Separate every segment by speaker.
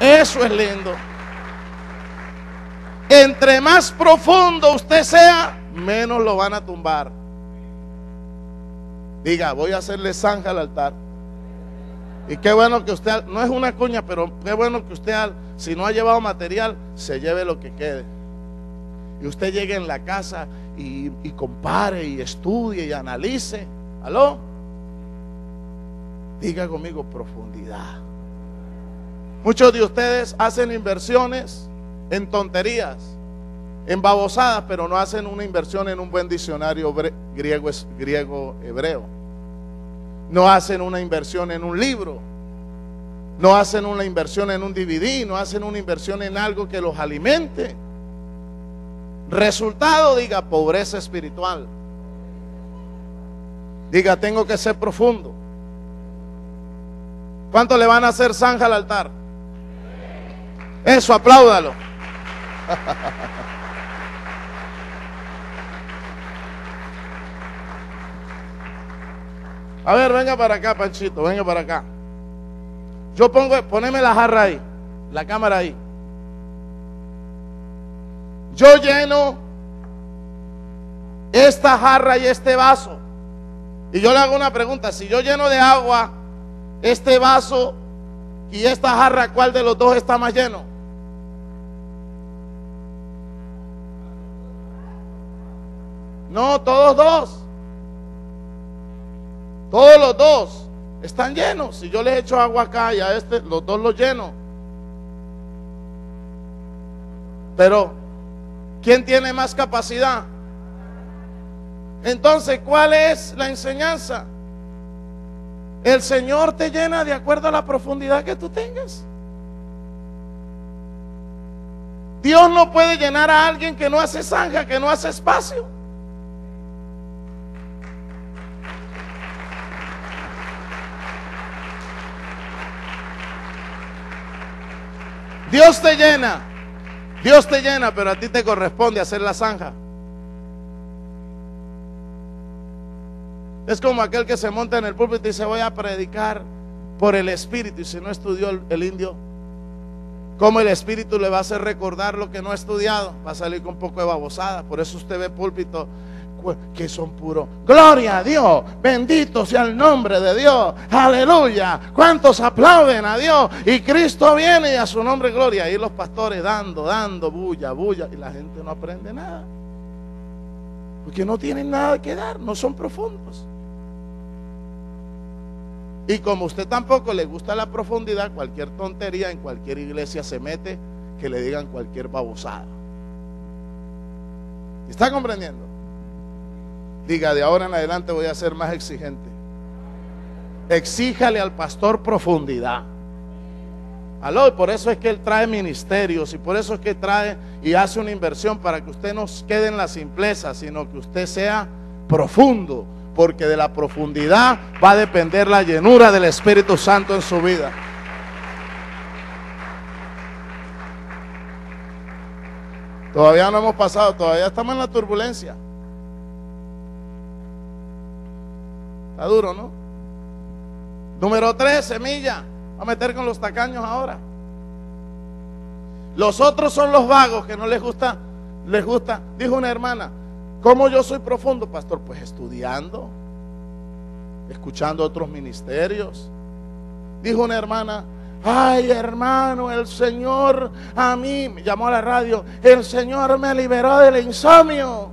Speaker 1: eso es lindo. Entre más profundo usted sea, menos lo van a tumbar. Diga, voy a hacerle zanja al altar. Y qué bueno que usted, no es una cuña, pero qué bueno que usted, si no ha llevado material, se lleve lo que quede. Y usted llegue en la casa y, y compare y estudie y analice. ¿Aló? Diga conmigo profundidad. Muchos de ustedes hacen inversiones en tonterías, en babosadas, pero no hacen una inversión en un buen diccionario griego, griego hebreo. No hacen una inversión en un libro. No hacen una inversión en un DVD, no hacen una inversión en algo que los alimente. Resultado, diga, pobreza espiritual. Diga, tengo que ser profundo. ¿Cuánto le van a hacer zanja al altar? Eso, apláudalo. A ver, venga para acá, Panchito, venga para acá. Yo pongo, poneme la jarra ahí, la cámara ahí. Yo lleno esta jarra y este vaso. Y yo le hago una pregunta, si yo lleno de agua este vaso y esta jarra, ¿cuál de los dos está más lleno? No, todos dos. Todos los dos están llenos. Si yo les echo agua acá y a este, los dos los lleno. Pero, ¿quién tiene más capacidad? Entonces, ¿cuál es la enseñanza? El Señor te llena de acuerdo a la profundidad que tú tengas. Dios no puede llenar a alguien que no hace zanja, que no hace espacio. Dios te llena, Dios te llena, pero a ti te corresponde hacer la zanja. Es como aquel que se monta en el púlpito y dice voy a predicar por el Espíritu. Y si no estudió el, indio, ¿cómo el Espíritu le va a hacer recordar lo que no ha estudiado? Va a salir con un poco de babosada. Por eso usted ve púlpito que son puros. Gloria a Dios, bendito sea el nombre de Dios, aleluya. ¿Cuántos aplauden a Dios? Y Cristo viene y a su nombre gloria. Y los pastores dando, dando, bulla, bulla. Y la gente no aprende nada. Porque no tienen nada que dar, no son profundos. Y como usted tampoco le gusta la profundidad, cualquier tontería en cualquier iglesia se mete que le digan cualquier babosada. ¿Está comprendiendo? Diga, de ahora en adelante voy a ser más exigente. Exíjale al pastor profundidad. Aló, y por eso es que él trae ministerios y por eso es que trae y hace una inversión para que usted no quede en la simpleza, sino que usted sea profundo, porque de la profundidad va a depender la llenura del Espíritu Santo en su vida. Todavía no hemos pasado, todavía estamos en la turbulencia. Está duro, ¿no? Número tres, semilla. Va a meter con los tacaños ahora. Los otros son los vagos que no les gusta, les gusta. Dijo una hermana, ¿Cómo yo soy profundo, pastor? Pues estudiando, escuchando otros ministerios. Dijo una hermana, ay hermano, el Señor a mí, me llamó a la radio, el Señor me liberó del insomnio.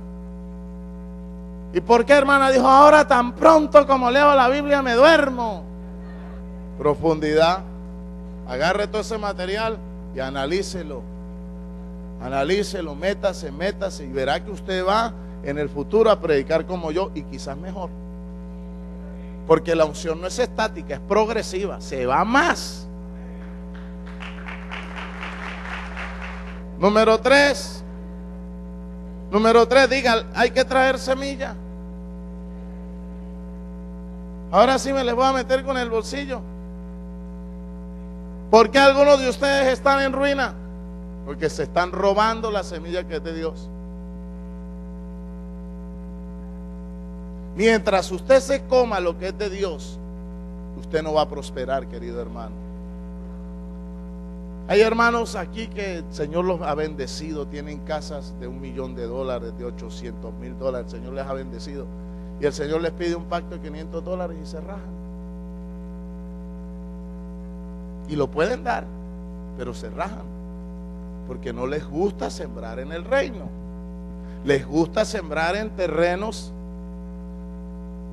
Speaker 1: ¿Y por qué hermana? Dijo, ahora tan pronto como leo la Biblia me duermo. Profundidad. Agarre todo ese material y analícelo. Analícelo, métase, métase y verá que usted va en el futuro a predicar como yo y quizás mejor. Porque la unción no es estática, es progresiva, se va más. Número tres. Número tres, diga, hay que traer semilla. Ahora sí me les voy a meter con el bolsillo. ¿Por qué algunos de ustedes están en ruina? Porque se están robando la semilla que es de Dios. Mientras usted se coma lo que es de Dios, usted no va a prosperar, querido hermano. Hay hermanos aquí que el Señor los ha bendecido, tienen casas de un millón de dólares, de 800 mil dólares, el Señor les ha bendecido. Y el Señor les pide un pacto de 500 dólares y se rajan. Y lo pueden dar, pero se rajan. Porque no les gusta sembrar en el reino. Les gusta sembrar en terrenos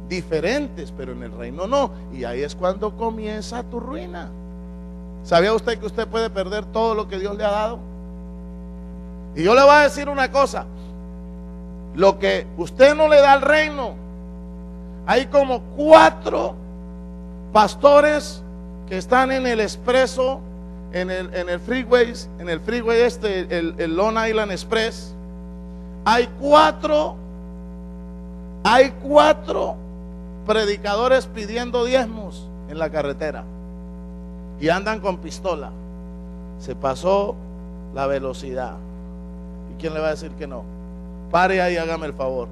Speaker 1: diferentes, pero en el reino no. Y ahí es cuando comienza tu ruina. ¿Sabía usted que usted puede perder todo lo que Dios le ha dado? Y yo le voy a decir una cosa. Lo que usted no le da al reino, hay como cuatro pastores que están en el expreso, en el, en el freeway, en el freeway este, el, el Long Island Express. Hay cuatro, hay cuatro predicadores pidiendo diezmos en la carretera y andan con pistola. Se pasó la velocidad. ¿Y quién le va a decir que no? Pare ahí, hágame el favor.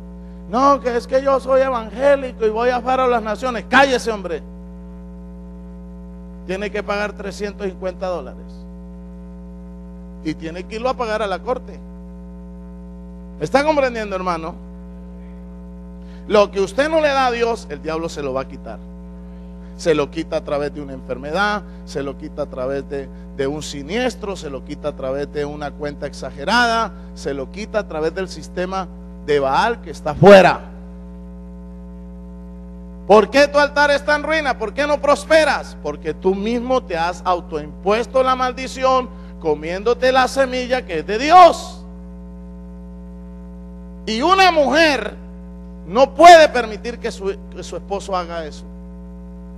Speaker 1: No, que es que yo soy evangélico y voy a a las naciones. Cállese, hombre. Tiene que pagar 350 dólares. Y tiene que irlo a pagar a la corte. ¿Me está comprendiendo, hermano? Lo que usted no le da a Dios, el diablo se lo va a quitar se lo quita a través de una enfermedad, se lo quita a través de, un siniestro, se lo quita a través de una cuenta exagerada, se lo quita a través del sistema de Baal que está fuera. ¿Por qué tu altar está en ruina? ¿Por qué no prosperas? Porque tú mismo te has autoimpuesto la maldición comiéndote la semilla que es de Dios. Y una mujer no puede permitir que su, que su esposo haga eso.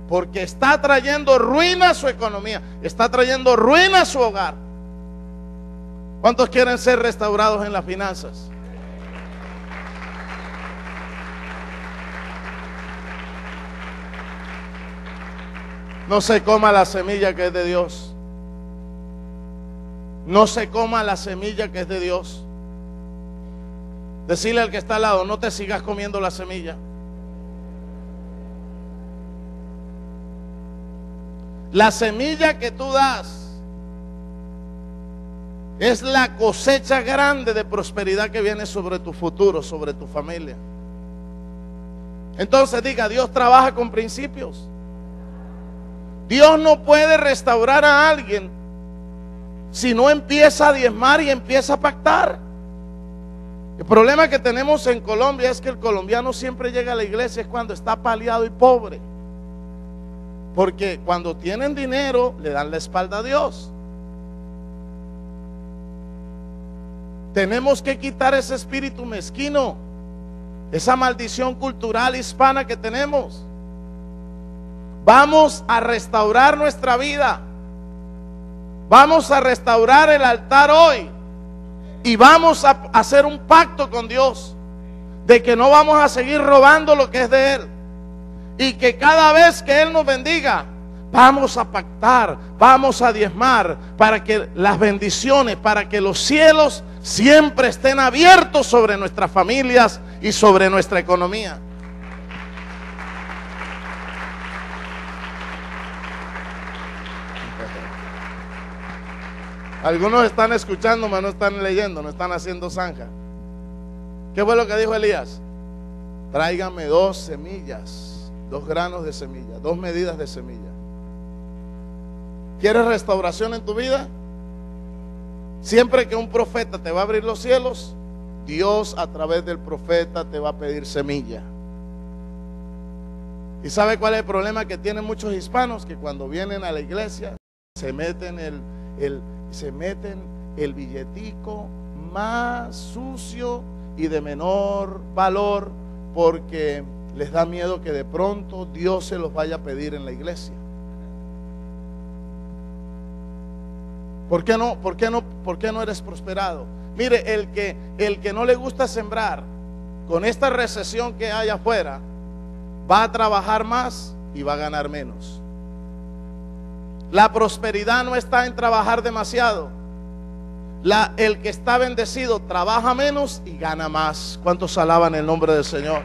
Speaker 1: Porque está trayendo ruina a su economía, está trayendo ruina a su hogar. ¿Cuántos quieren ser restaurados en las finanzas? No se coma la semilla que es de Dios. No se coma la semilla que es de Dios. Decirle al que está al lado, no te sigas comiendo la semilla. La semilla que tú das es la cosecha grande de prosperidad que viene sobre tu futuro, sobre tu familia. Entonces diga, Dios trabaja con principios. Dios no puede restaurar a alguien si no empieza a diezmar y empieza a pactar. El problema que tenemos en Colombia es que el colombiano siempre llega a la iglesia es cuando está paliado y pobre. Porque cuando tienen dinero le dan la espalda a Dios. Tenemos que quitar ese espíritu mezquino, esa maldición cultural hispana que tenemos. Vamos a restaurar nuestra vida. Vamos a restaurar el altar hoy. Y vamos a hacer un pacto con Dios de que no vamos a seguir robando lo que es de Él. Y que cada vez que Él nos bendiga, vamos a pactar, vamos a diezmar para que las bendiciones, para que los cielos siempre estén abiertos sobre nuestras familias y sobre nuestra economía. Algunos están escuchando, pero no están leyendo, no están haciendo zanja. ¿Qué fue lo que dijo Elías? Tráigame dos semillas dos granos de semilla, dos medidas de semilla. ¿Quieres restauración en tu vida? Siempre que un profeta te va a abrir los cielos, Dios a través del profeta te va a pedir semilla. ¿Y sabe cuál es el problema que tienen muchos hispanos? Que cuando vienen a la iglesia se meten el, el, se meten el billetico más sucio y de menor valor porque les da miedo que de pronto Dios se los vaya a pedir en la iglesia. ¿Por qué no, por qué no, por qué no eres prosperado? Mire, el que, el que no le gusta sembrar, con esta recesión que hay afuera, va a trabajar más y va a ganar menos. La prosperidad no está en trabajar demasiado. La, el que está bendecido trabaja menos y gana más. ¿Cuántos alaban el nombre del Señor?